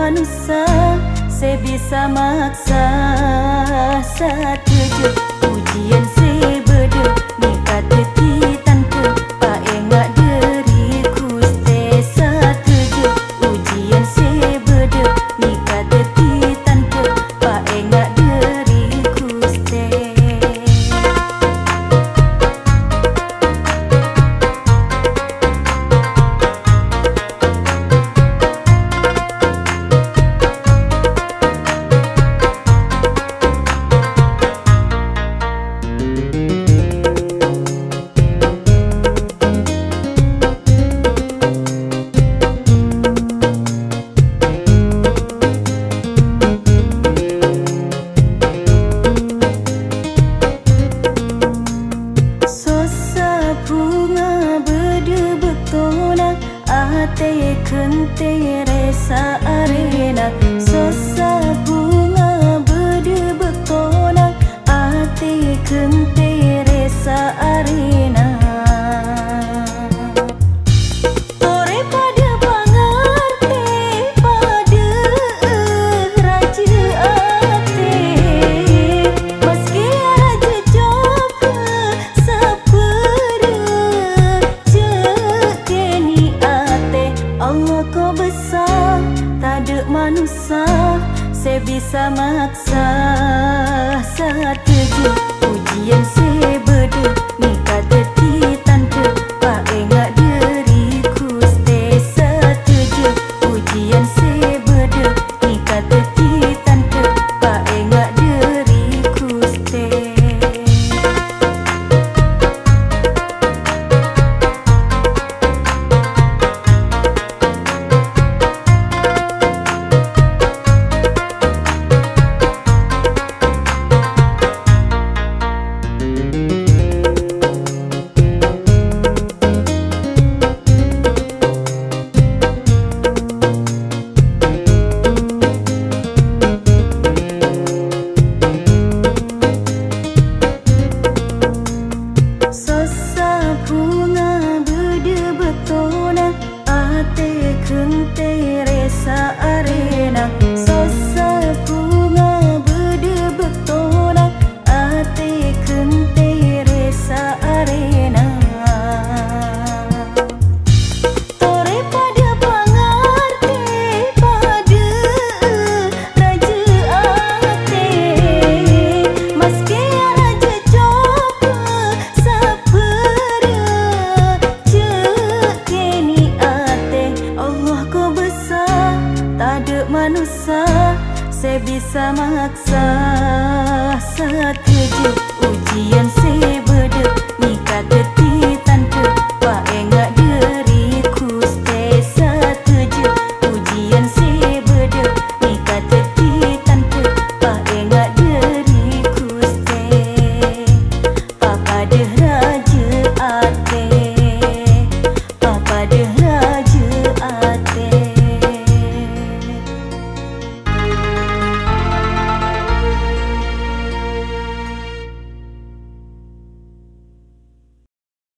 manusia saya bisa maksa satu ujian ye kente ye resa arena sasa bunga berde betona ate ye bisa maksa. terpaksa saat ujian sebeda nikah